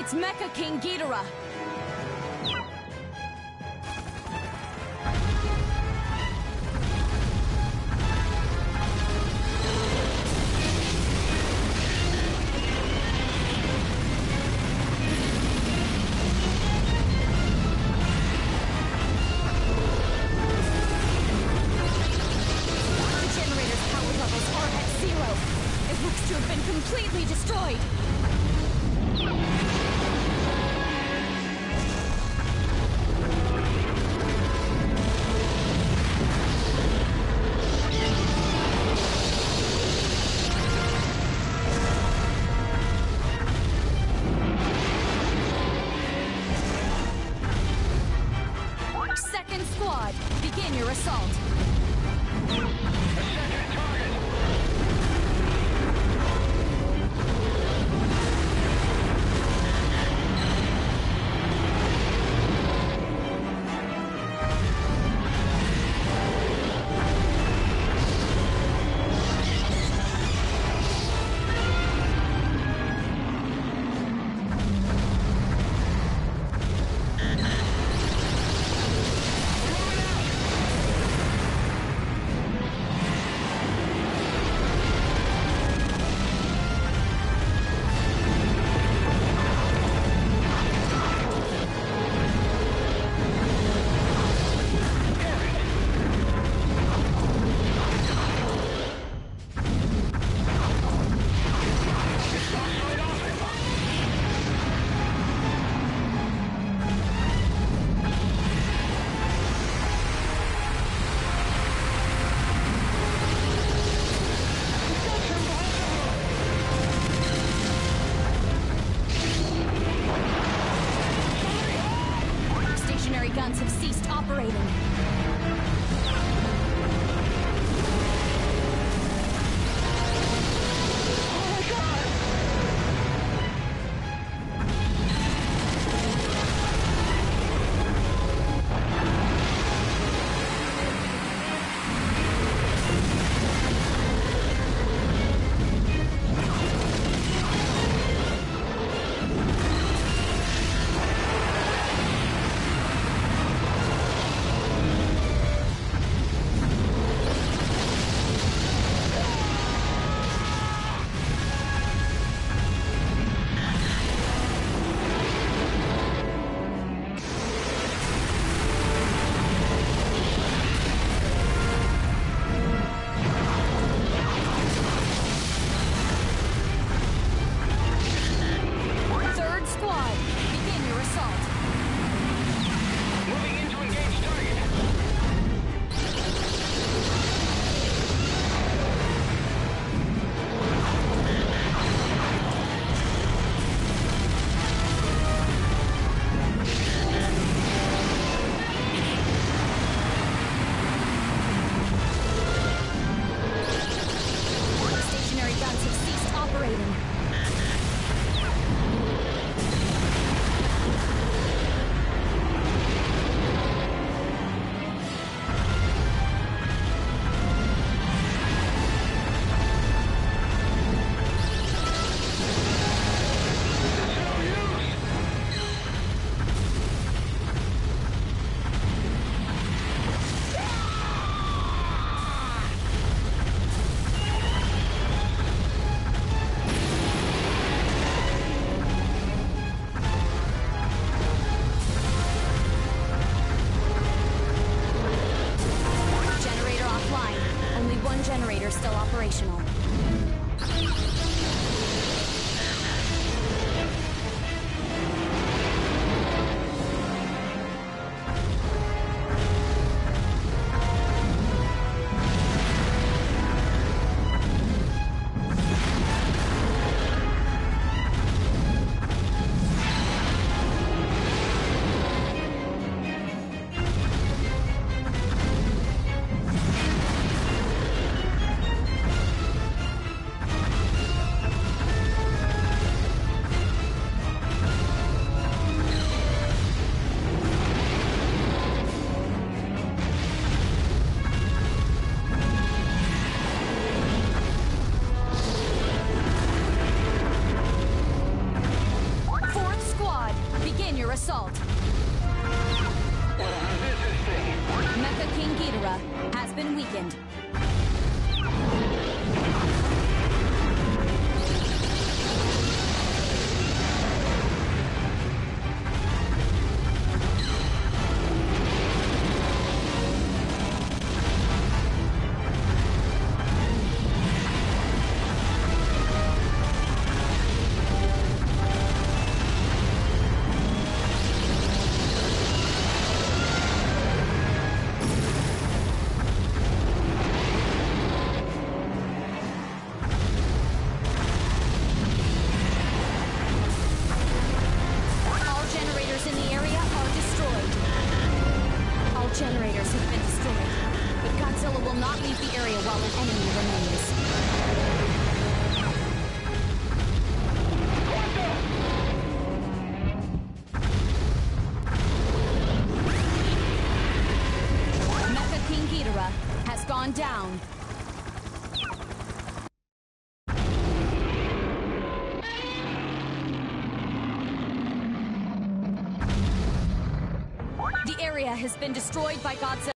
It's Mecha King Ghidorah! The generator's power levels are at zero. It looks to have been completely destroyed. Squad, begin your assault. been weakened. Area has been destroyed by Godzilla.